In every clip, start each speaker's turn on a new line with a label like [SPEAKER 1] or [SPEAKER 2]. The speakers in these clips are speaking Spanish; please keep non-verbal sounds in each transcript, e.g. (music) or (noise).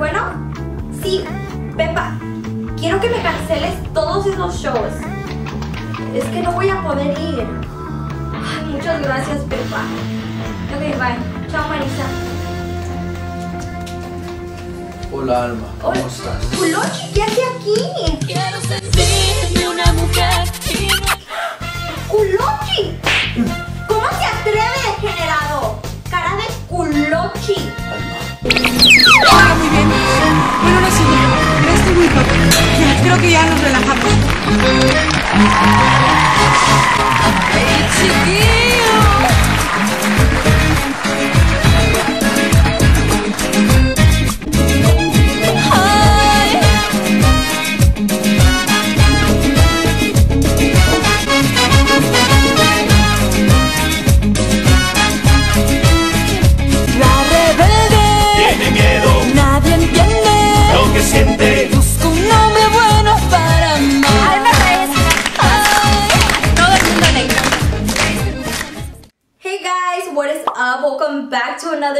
[SPEAKER 1] Bueno, sí, Pepa, quiero que me canceles todos esos shows. Es que no voy a poder ir. Ay, muchas gracias, Pepa. Ok, bye. Chao, Marisa.
[SPEAKER 2] Hola Alma, ¿cómo
[SPEAKER 1] Hola.
[SPEAKER 2] estás?
[SPEAKER 1] Culochi, ¿qué hace aquí?
[SPEAKER 3] Quiero sentirme una mujer y no
[SPEAKER 4] creo que ya nos relajamos.
[SPEAKER 3] La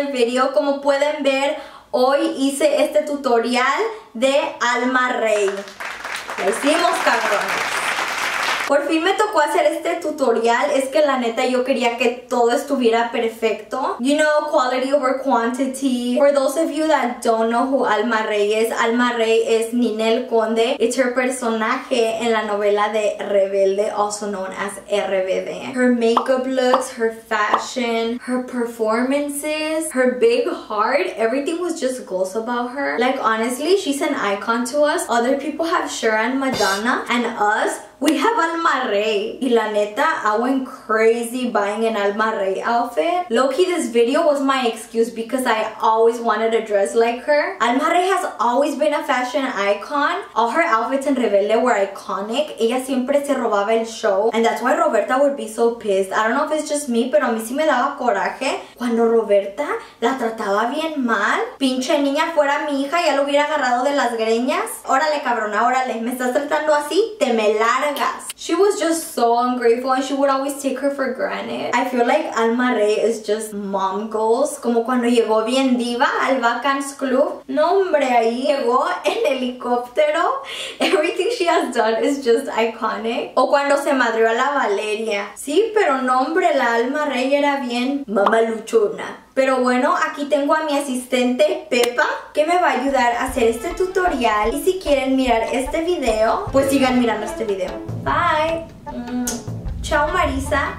[SPEAKER 1] video. Como pueden ver, hoy hice este tutorial de Alma Rey. La hicimos, cabrones. Por fin me tocó hacer este tutorial. Es que la neta yo quería que todo estuviera perfecto. You know, quality over quantity. For those of you that don't know who Alma Rey is, Alma Rey es Ninel Conde. It's her personaje en la novela de Rebelde, also known as RBD. Her makeup looks, her fashion, her performances, her big heart, everything was just goals about her. Like honestly, she's an icon to us. Other people have Sharon Madonna and us we have Alma Rey. Y la neta, I went crazy buying an Alma Rey outfit. Low-key, this video was my excuse because I always wanted to dress like her. Alma Rey has always been a fashion icon. All her outfits in Rebelde were iconic. Ella siempre se robaba el show. And that's why Roberta would be so pissed. I don't know if it's just me, pero a mí sí me daba coraje cuando Roberta la trataba bien mal. Pinche niña fuera mi hija, ya lo hubiera agarrado de las greñas. Órale, cabrona, órale, me estás tratando así, te me. She was just so ungrateful and she would always take her for granted. I feel like Alma Rey is just mom goals. Como cuando llegó bien diva al Vacans Club. No, hombre, ahí llegó en helicóptero. (laughs) Everything she has done is just iconic. O cuando se madrió a la Valeria. Sí, pero no, la Alma Rey era bien mamaluchona. Pero bueno, aquí tengo a mi asistente Pepa que me va a ayudar a hacer este tutorial. Y si quieren mirar este video, pues sigan mirando este video. Bye. Mm. Chao Marisa.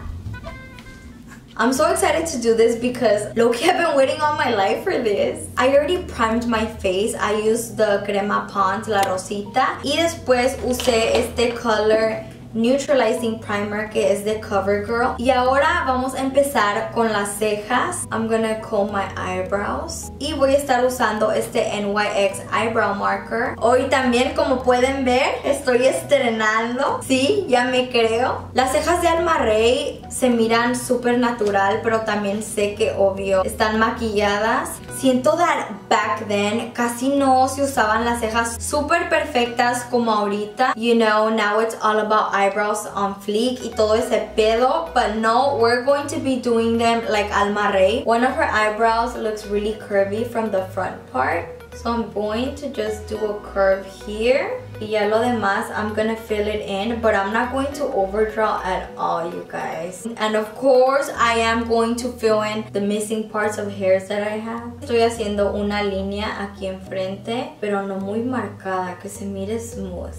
[SPEAKER 1] I'm so excited to do this because Loki I've been waiting all my life for this. I already primed my face. I used the crema pond, la rosita. Y después usé este color neutralizing primer que es de CoverGirl. Y ahora vamos a empezar con las cejas. I'm gonna comb my eyebrows. Y voy a estar usando este NYX Eyebrow Marker. Hoy también, como pueden ver, estoy estrenando. Sí, ya me creo. Las cejas de Alma Rey se miran súper natural, pero también sé que obvio están maquilladas. Siento that back then casi no se usaban las cejas súper perfectas como ahorita. You know, now it's all about eyebrows on fleek y todo ese pedo. But no, we're going to be doing them like Alma Rey. One of her eyebrows looks really curvy from the front part. So I'm going to just do a curve here. Y ya lo demás, I'm gonna fill it in, but I'm not going to overdraw at all, you guys. And of course, I am going to fill in the missing parts of hairs that I have. Estoy haciendo una línea aquí enfrente, pero no muy marcada, que se mire smooth.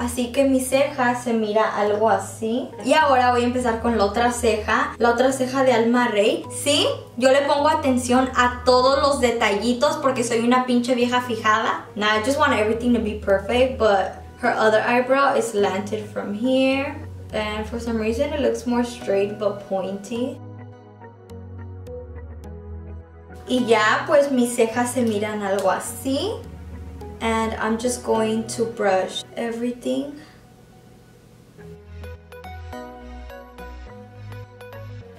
[SPEAKER 1] Así que mi ceja se mira algo así. Y ahora voy a empezar con la otra ceja. La otra ceja de Alma Rey. Sí, yo le pongo atención a todos los detallitos porque soy una pinche vieja fijada. Now I just want everything to be perfect. But her other eyebrow is slanted from here. And for some reason it looks more straight but pointy. Y ya pues mis cejas se miran algo así. And I'm just going to brush everything.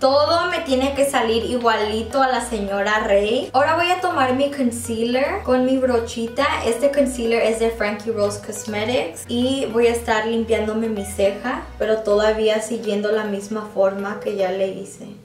[SPEAKER 1] Todo me tiene que salir igualito a la señora Rey. Ahora voy a tomar mi concealer con mi brochita. Este concealer es de Frankie Rose Cosmetics. Y voy a estar limpiándome mi ceja, pero todavía siguiendo la misma forma que ya le hice.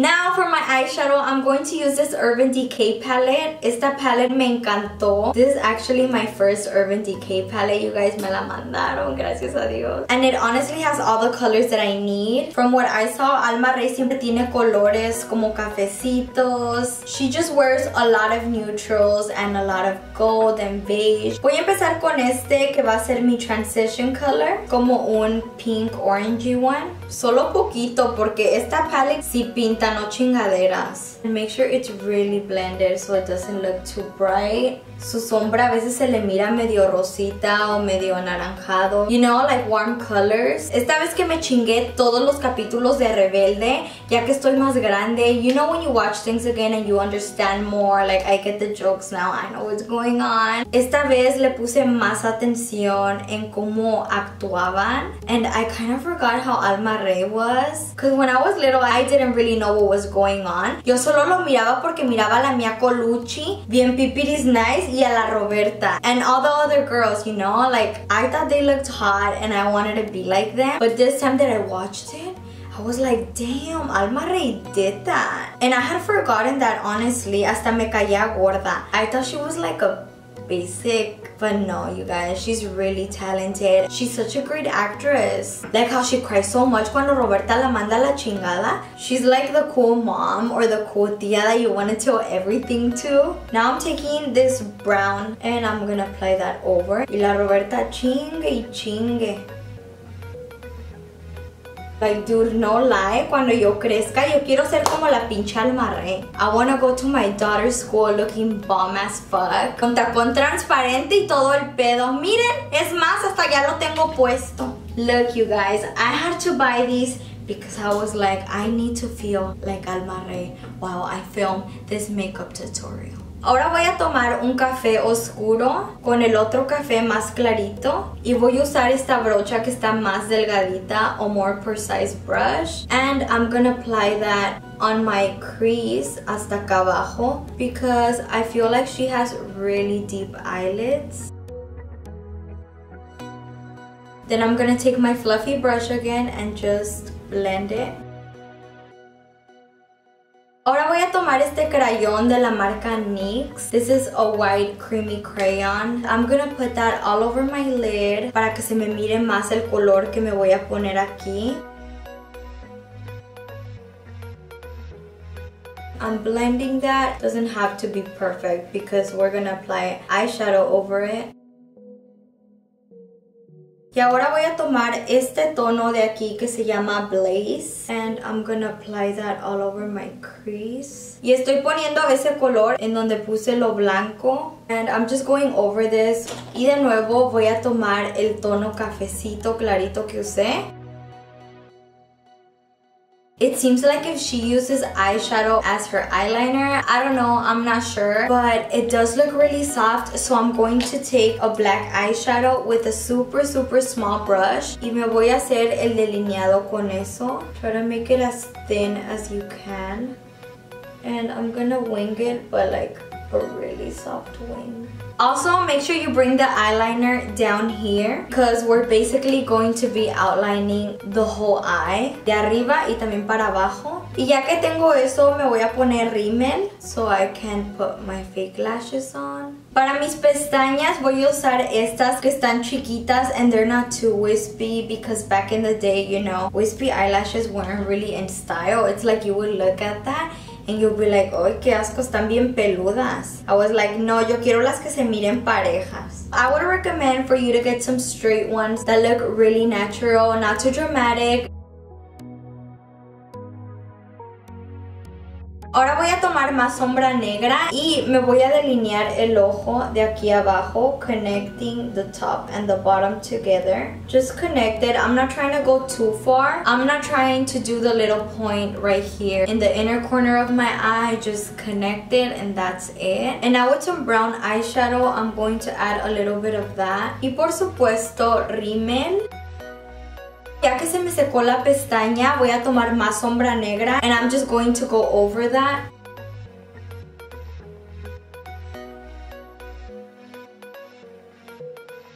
[SPEAKER 1] Now for my eyeshadow, I'm going to use this Urban Decay palette. Esta palette me encantó. This is actually my first Urban Decay palette. You guys me la mandaron, gracias a Dios. And it honestly has all the colors that I need. From what I saw, Alma Rey siempre tiene colores como cafecitos. She just wears a lot of neutrals and a lot of gold and beige. Voy a empezar con este que va a ser mi transition color. Como un pink orangey one. Solo poquito porque esta palette sí pinta, no chingaderas. And make sure it's really blended so it doesn't look too bright. Su sombra a veces se le mira medio rosita o medio anaranjado. You know, like warm colors. Esta vez que me chingué todos los capítulos de Rebelde, ya que estoy más grande. You know when you watch things again and you understand more, like I get the jokes now, I know what's going on. Esta vez le puse más atención en cómo actuaban. And I kind of forgot how Alma Rey was. Because when I was little, I didn't really know what was going on. Yo solo lo miraba porque miraba a la Mia Colucci, bien pipiris nice, y a la Roberta. And all the other girls, you know, like I thought they looked hot and I wanted to be like them. But this time that I watched it, I was like, damn, Alma Rey did that. And I had forgotten that honestly, hasta me caía gorda. I thought she was like a basic but no you guys. She's really talented. She's such a great actress. Like how she cries so much cuando Roberta la manda la chingada. She's like the cool mom or the cool tia that you want to tell everything to. Now I'm taking this brown and I'm gonna apply that over. Y la Roberta chingue y chingue Like, dude, no lie, cuando yo crezca, yo quiero ser como la pinche Alma Rey. I wanna go to my daughter's school looking bomb as fuck. Con tacón transparente y todo el pedo. Miren, es más, hasta ya lo tengo puesto. Look, you guys, I had to buy these because I was like, I need to feel like Alma Rey while I film this makeup tutorial. Ahora voy a tomar un café oscuro con el otro café más clarito y voy a usar esta brocha que está más delgadita o more precise brush and I'm gonna apply that on my crease hasta acá abajo because I feel like she has really deep eyelids. Then I'm gonna take my fluffy brush again and just blend it. Voy a tomar este crayón de la marca NYX. This is a white creamy crayon. I'm gonna put that all over my lid para que se me mire más el color que me voy a poner aquí. I'm blending that. Doesn't have to be perfect because we're gonna apply eyeshadow over it. Y ahora voy a tomar este tono de aquí que se llama Blaze. And I'm gonna apply that all over my crease. Y estoy poniendo ese color en donde puse lo blanco. And I'm just going over this. Y de nuevo voy a tomar el tono cafecito clarito que usé. It seems like if she uses eyeshadow as her eyeliner, I don't know, I'm not sure, but it does look really soft, so I'm going to take a black eyeshadow with a super, super small brush y me voy a hacer el delineado con eso. Try to make it as thin as you can. And I'm gonna wing it, but like a really soft wing. Also, make sure you bring the eyeliner down here because we're basically going to be outlining the whole eye de arriba y también para abajo. Y ya que tengo eso, me voy a poner rímel so I can put my fake lashes on. Para mis pestañas voy a usar estas que están chiquitas and they're not too wispy because back in the day, you know, wispy eyelashes weren't really in style. It's like you would look at that and you'll be like, ¡ay, qué asco! Están bien peludas. I was like, no, yo quiero las que se miren parejas. I would recommend for you to get some straight ones that look really natural, not too dramatic. Ahora voy a tomar más sombra negra y me voy a delinear el ojo de aquí abajo, connecting the top and the bottom together. Just connect it. I'm not trying to go too far. I'm not trying to do the little point right here in the inner corner of my eye. Just connect it and that's it. And now with some brown eyeshadow, I'm going to add a little bit of that. Y por supuesto, rímel. Ya que se me secó la pestaña, voy a tomar más sombra negra and I'm just going to go over that.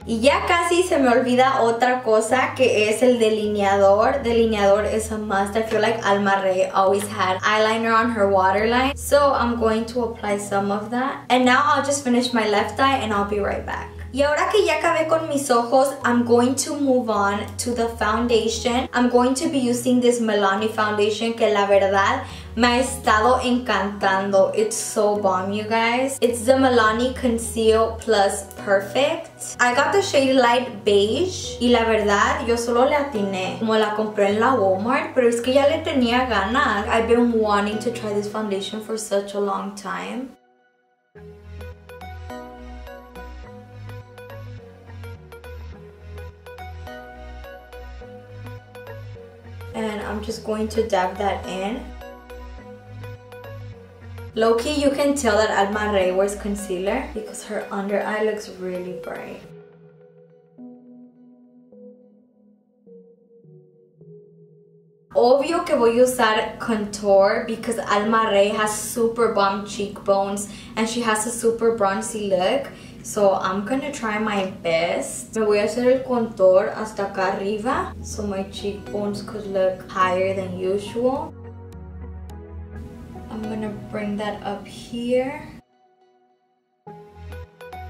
[SPEAKER 1] Y ya casi se me olvida otra cosa que es el delineador. Delineador is a must. I feel like Alma Rey always had eyeliner on her waterline. So I'm going to apply some of that. And now I'll just finish my left eye and I'll be right back. Y ahora que ya acabé con mis ojos, I'm going to move on to the foundation. I'm going to be using this Milani foundation que la verdad me ha estado encantando. It's so bomb, you guys. It's the Milani Conceal Plus Perfect. I got the shade light beige y la verdad yo solo le atiné como la compré en la Walmart, pero es que ya le tenía ganas. I've been wanting to try this foundation for such a long time. And I'm just going to dab that in. Low-key, you can tell that Alma Rey wears concealer because her under eye looks really bright. Obvio que voy a usar contour because Alma Rey has super bomb cheekbones and she has a super bronzy look. So I'm gonna try my best. Me voy a hacer el contour hasta acá arriba so my cheekbones could look higher than usual. I'm gonna bring that up here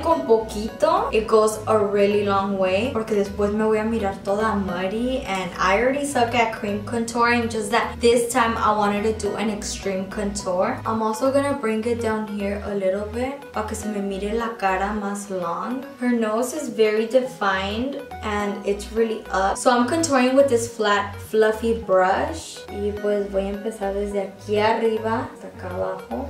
[SPEAKER 1] con poquito, it goes a really long way porque después me voy a mirar toda muddy and I already suck at cream contouring just that this time I wanted to do an extreme contour. I'm also gonna bring it down here a little bit que se me mire la cara más long. Her nose is very defined and it's really up. So I'm contouring with this flat fluffy brush y pues voy a empezar desde aquí arriba hasta acá abajo.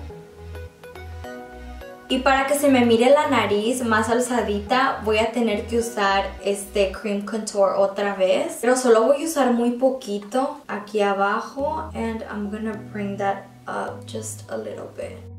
[SPEAKER 1] Y para que se me mire la nariz más alzadita, voy a tener que usar este cream contour otra vez. Pero solo voy a usar muy poquito aquí abajo. And I'm gonna bring that up just a little bit.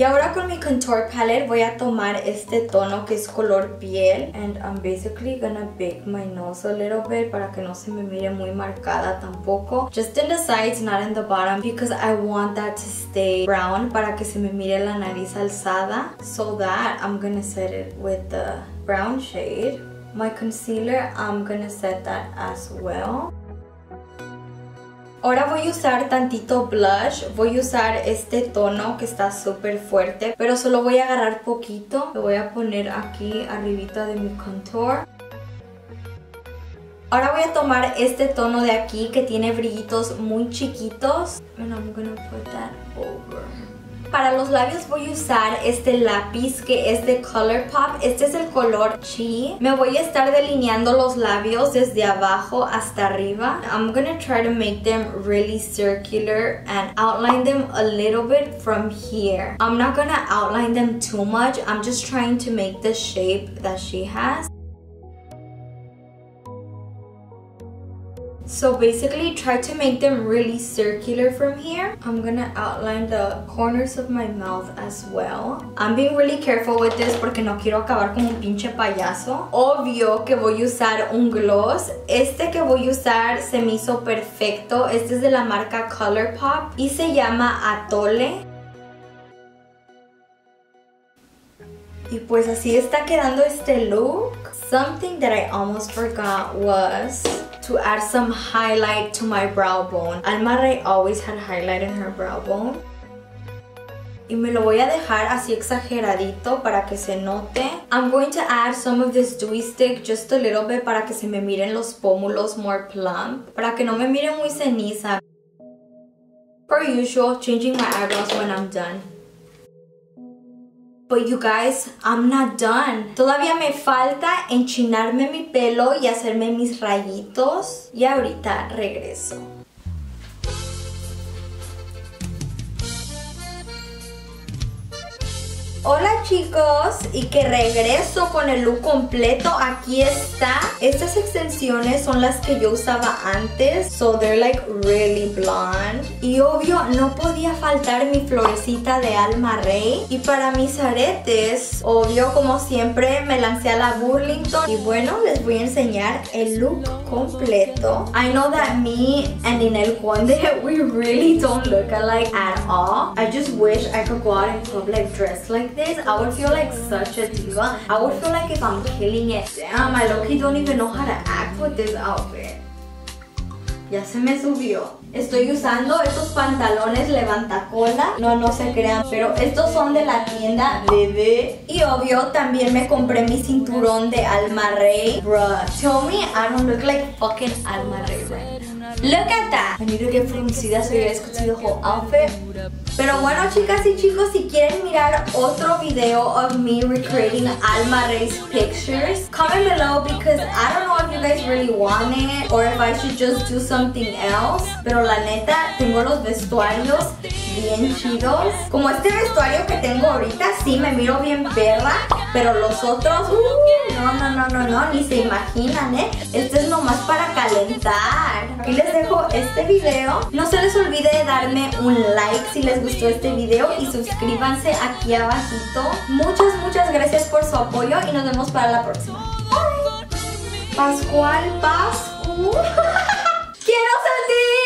[SPEAKER 1] Y ahora con mi contour palette voy a tomar este tono que es color piel. And I'm basically gonna bake my nose a little bit para que no se me mire muy marcada tampoco. Just in the sides, not in the bottom because I want that to stay brown para que se me mire la nariz alzada. So that I'm gonna set it with the brown shade. My concealer, I'm gonna set that as well. Ahora voy a usar tantito blush, voy a usar este tono que está súper fuerte, pero solo voy a agarrar poquito. Lo voy a poner aquí arribita de mi contour. Ahora voy a tomar este tono de aquí que tiene brillitos muy chiquitos. And I'm gonna put that over. Para los labios voy a usar este lápiz que es de Colourpop. Este es el color Chi. Me voy a estar delineando los labios desde abajo hasta arriba. I'm gonna try to make them really circular and outline them a little bit from here. I'm not gonna outline them too much. I'm just trying to make the shape that she has. So basically try to make them really circular from here. I'm gonna outline the corners of my mouth as well. I'm being really careful with this porque no quiero acabar como un pinche payaso. Obvio que voy a usar un gloss. Este que voy a usar se me hizo perfecto. Este es de la marca Colourpop y se llama Atole. Y pues así está quedando este look. Something that I almost forgot was to add some highlight to my brow bone. Alma always had highlight in her brow bone. Y me lo voy a dejar así exageradito para que se note. I'm going to add some of this dewy stick just a little bit para que se me miren los pómulos more plump. Para que no me miren muy ceniza. Per usual, changing my eyebrows when I'm done. But you guys, I'm not done. Todavía me falta enchinarme mi pelo y hacerme mis rayitos. Y ahorita regreso. Hola chicos y que regreso con el look completo aquí está estas extensiones son las que yo usaba antes so they're like really blonde Y obvio, no podía faltar mi florecita de Alma Rey. Y para mis aretes, obvio, como siempre, me lancé a la Burlington. Y bueno, les voy a enseñar el look completo. I know that me and Ninel Conde, we really don't look alike at all. I just wish I could go out in public dressed like this. I would feel like such a diva. I would feel like if I'm killing it. Damn, I don't even know how to act with this outfit. Ya se me subió. Estoy usando estos pantalones levantacola. No, no se crean. Pero estos son de la tienda Bebé. Y obvio, también me compré mi cinturón de Alma Rey. Bruh, tell me I don't look like fucking Alma Rey right now. Look at that. I need to get fruncida so you guys could see the whole outfit. Pero bueno, chicas y chicos, si quieren mirar otro video of me recreating Alma Rey's pictures, comment below because I don't know if you guys really want it or if I should just do something else. Pero la neta, tengo los vestuarios bien chidos. Como este vestuario que tengo ahorita, sí me miro bien perra, pero los otros, uh, no, no, no, no, no, ni se imaginan, ¿eh? Este es nomás para calentar. Aquí les dejo este video. No se les olvide darme un like si les gustó este video y suscríbanse aquí abajito. Muchas, muchas gracias por su apoyo y nos vemos para la próxima. Bye. Pascual Pascu. (laughs) Quiero sentir